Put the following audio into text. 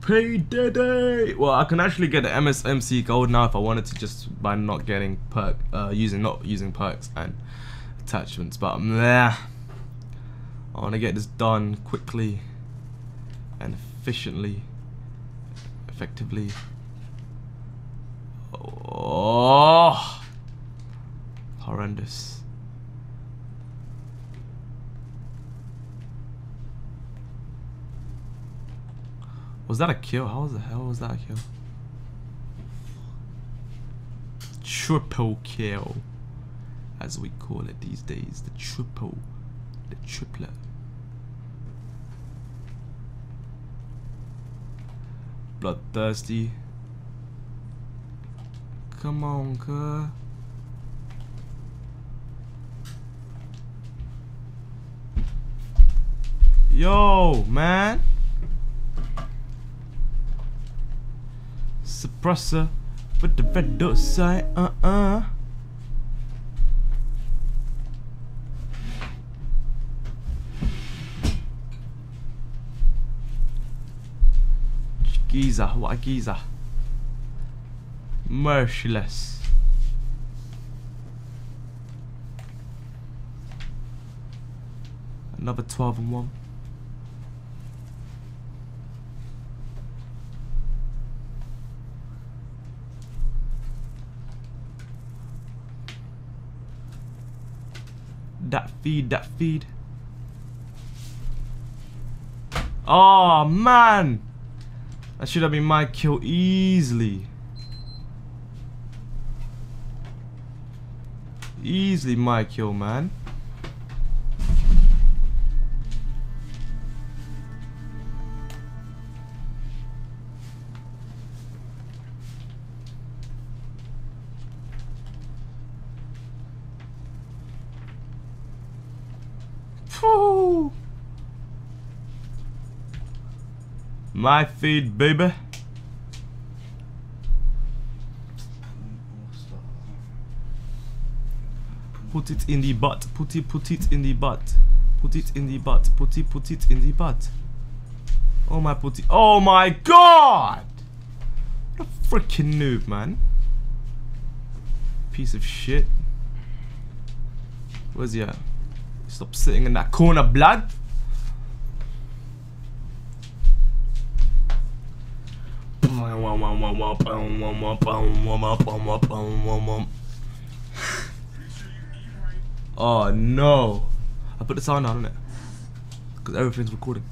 Payday! Well, I can actually get the MSMC gold now if I wanted to, just by not getting perk, uh, using not using perks and attachments. But meh, I want to get this done quickly and efficiently, effectively. Oh, horrendous. Was that a kill? How the hell was that a kill? Triple kill, as we call it these days. The triple, the triplet. Bloodthirsty. Come on, cuz. Yo, man. Suppressor with the red dot side, uh uh. Giza, what a Giza. Merciless. Another 12 and 1. That feed, that feed. Oh man! That should have been my kill easily. Easily my kill, man. Phew. My feed, baby. Put it in the butt. Put it, put it in the butt. Put it in the butt. Put it, put it in the butt. Oh my putty. Oh my god! What a freaking noob, man. Piece of shit. Where's he at? Stop sitting in that corner, blood. Oh no. I put the sound on it. Because everything's recording.